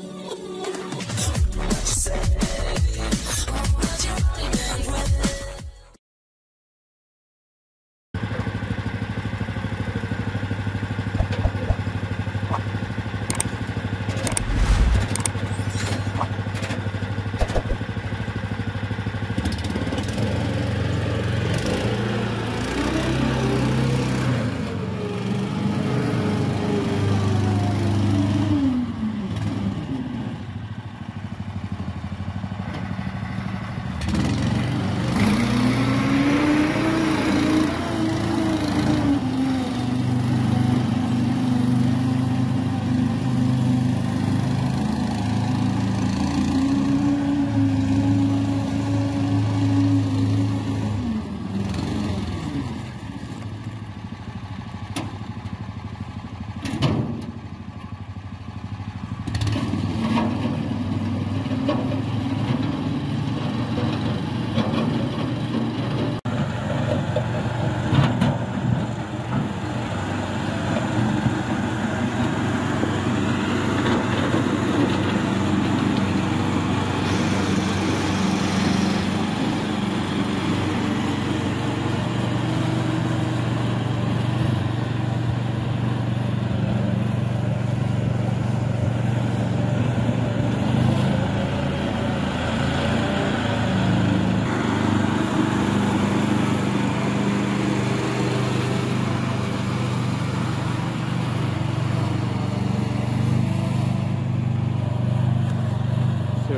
Thank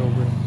Over.